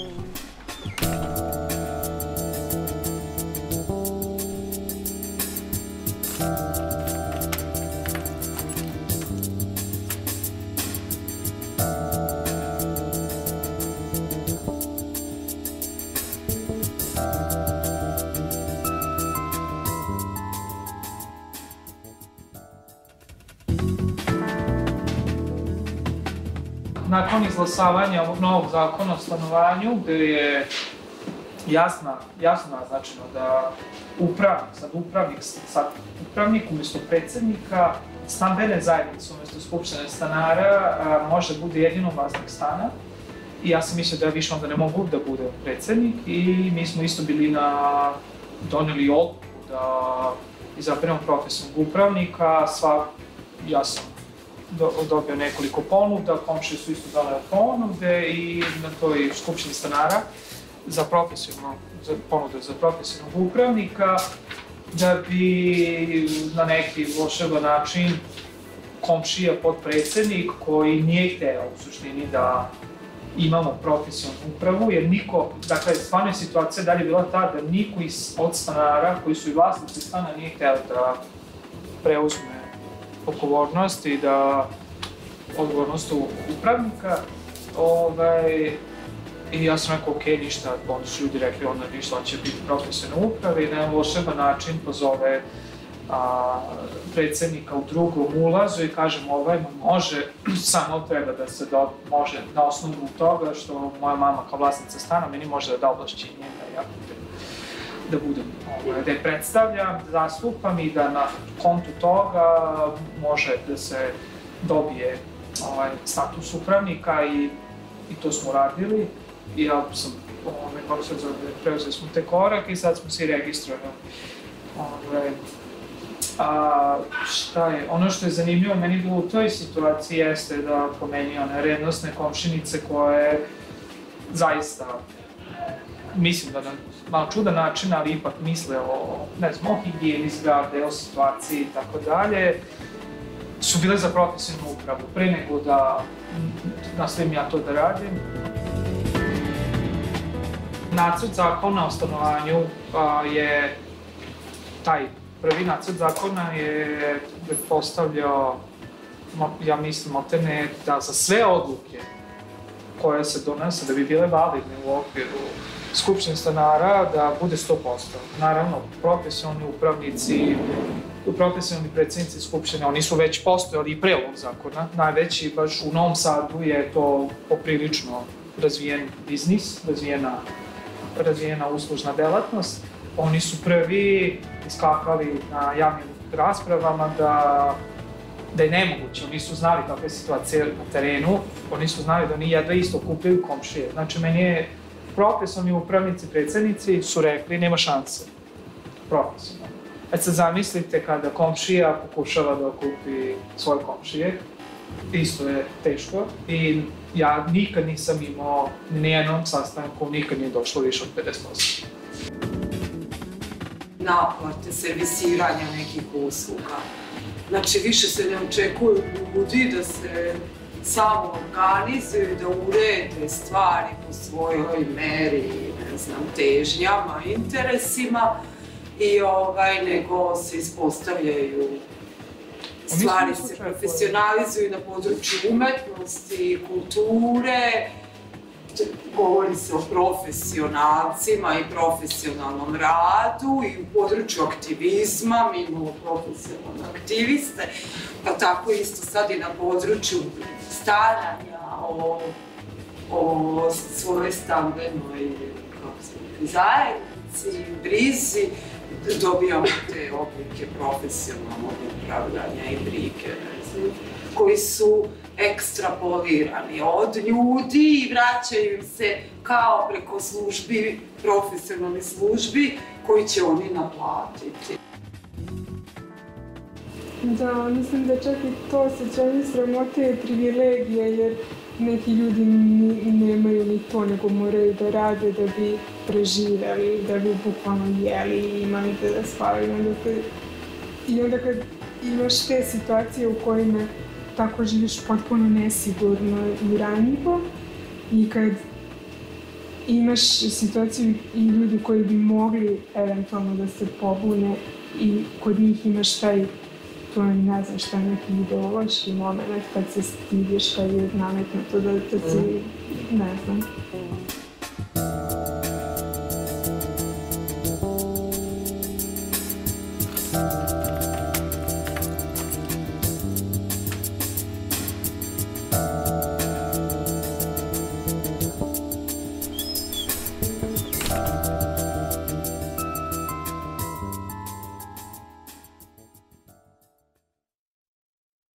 Thank. Nakon izglasavanja ovog novog zakona o stanovanju, gde je jasna, jasno naznačeno da upravnik, sad upravnik, sad upravnik umjesto predsednika, stambene zajednice umjesto skupštine stanara a, može bude jedino vlasnik stana. I ja sam mislio da ja više onda ne mogu da bude predsednik i mi smo isto bili na, doneli odluku da izaberemo profesionalnog upravnika, sva, ja sam do, dobio nekoliko ponuda, komšije su isto dale ponude i na toj skupštini stanara za profesionalno, za ponude za profesionalnog upravnika, da bi na neki volšeban način komšija podpredsednik koji nije hteo u suštini da imamo profesionalnu upravu, jer niko, dakle, stvarno je situacija dalje bila ta da niko iz, od stanara koji su i vlasnici stana nije hteo da preuzme odgovornost i da odgovornost upravnika ovaj, I ja sam rekao, ok, ništa, onda su ljudi rekli, onda ništa, on će biti profesionalna uprava i na volšeban način pozove a, predsednika u drugom ulazu i kažem, ovaj može, samo treba da se do, može na osnovu toga što moja mama kao vlasnica stana meni može da da oblašćenje da ja da budem, ovaj, da je predstavljam, da zastupam i da na kontu toga može da se dobije ovaj, status upravnika i, i to smo radili. I ja sam, ovaj, kako se zove, preuzeli smo te korak i sad smo se registrovali. Ovaj, a šta je, ono što je zanimljivo meni bilo u toj situaciji jeste da po meni one rednostne komšinice koje zaista mislim da na malo čudan način, ali ipak misle o, ne znam, o higijeni zgrade, o situaciji i tako dalje, su bile za profesionalnu upravu, pre nego da nastavim ja to da radim. Nacrt zakona o stanovanju a, je taj prvi nacrt zakona je postavljao, ja mislim, otene da za sve odluke koje se donese, da bi bile validne u okviru Skupštine stanara da bude 100%. Naravno, profesionalni upravnici, profesionalni predsednici Skupštine, oni su već postojali i pre ovog zakona. Najveći, baš u Novom Sadu je to poprilično razvijen biznis, razvijena, razvijena uslužna delatnost. Oni su prvi iskakali na javnim raspravama da da je nemoguće, oni su znali kakve situacije na terenu, oni su znali da oni jedva isto kupili komšije. Znači, meni je profesionalni upravnici, predsednici su rekli nema šanse. Profesionalno. E sad zamislite kada komšija pokušava da kupi svoje komšije, isto je teško i ja nikad nisam imao nijednom sastanku, nikad nije došlo više od 50%. Naplate, servisiranja nekih usluga. Znači, više se ne očekuju ljudi da se samo organizuju da urede stvari po svojoj meri, ne znam, težnjama, interesima i ovaj, nego se ispostavljaju stvari se profesionalizuju na području umetnosti, kulture, govori se o profesionalcima i profesionalnom radu i u području aktivizma, mi imamo profesionalne aktiviste, pa tako isto sad i na području staranja o, o svojoj stambenoj zajednici, brizi, dobijamo te oblike profesionalnog upravljanja i brige, koji su ekstrapolirani od ljudi i vraćaju im se kao preko službi, profesionalnih službi koji će oni naplatiti. Da, mislim da čak i to osjećanje sramote je privilegija, jer neki ljudi nemaju ni to, nego moraju da rade da bi preživeli, da bi bukvalno jeli i imali da spavaju. I onda kad imaš te situacije u kojima tako živiš potpuno nesigurno i ranjivo i kad imaš situaciju i ljudi koji bi mogli eventualno da se pobune i kod njih imaš taj to je, ne znam šta, neki ideološki moment kad se stidiš, kad je nametnuto da, da si, ne znam.